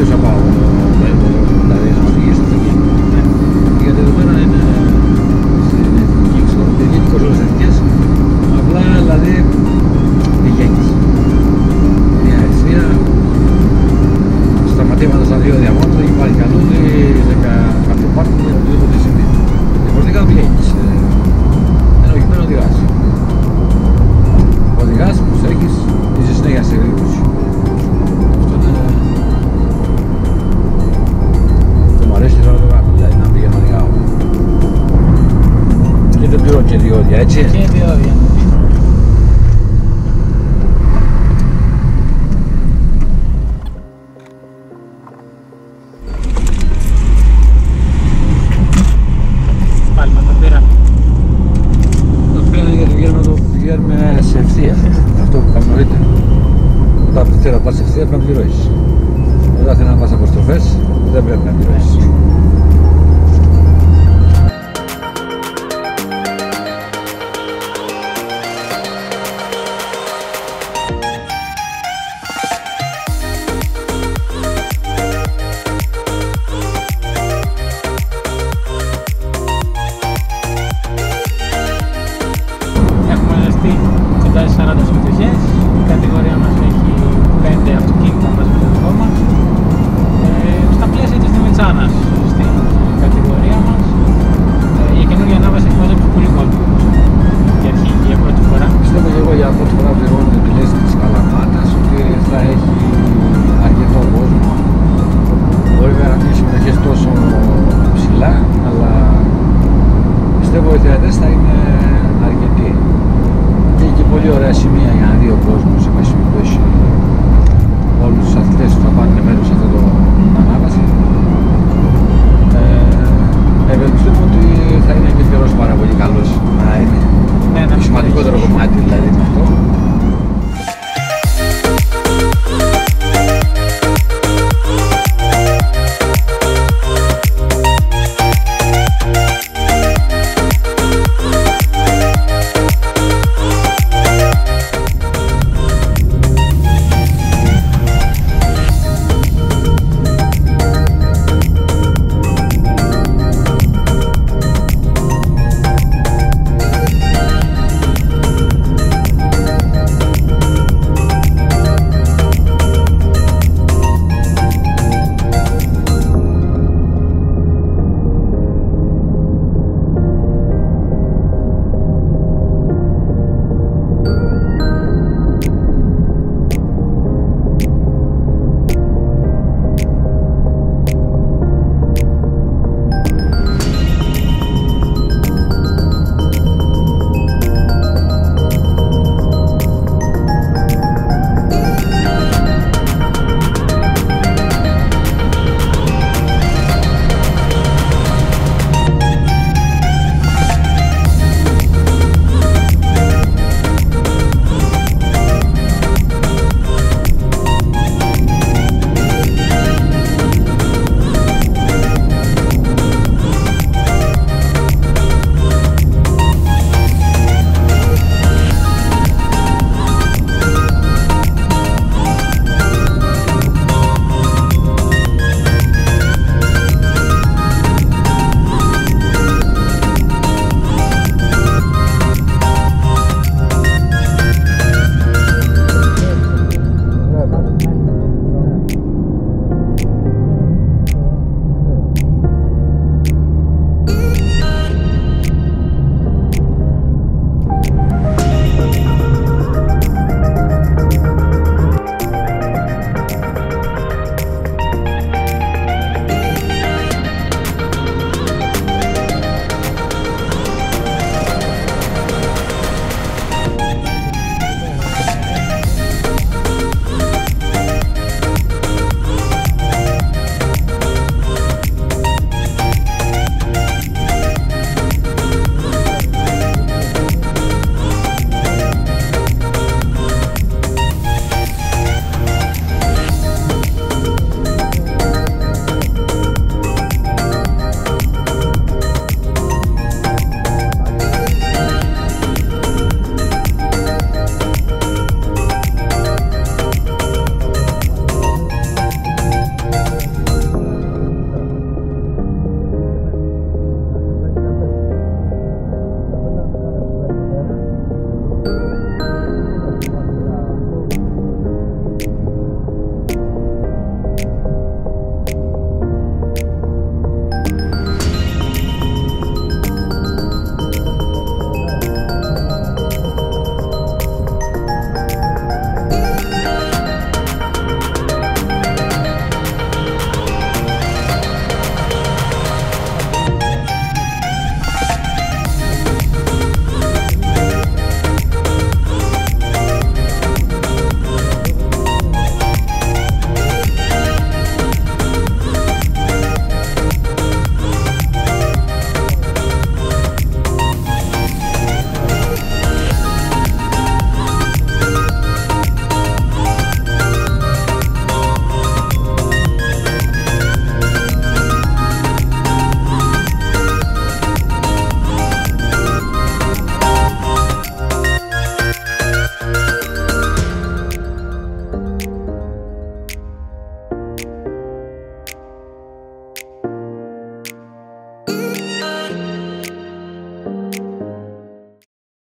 nada, Jabal. Jedzie? Nie wiem. Πάλμα, το πήραμε. Γιατί το πηγαίνουμε σε ευθεία. Αυτό που είχαμε νωρίτερα. Όταν θέλω ευθεία πρέπει να. Όταν θέλω να πας δεν πρέπει να πληρώσεις. Ναι. Otworzy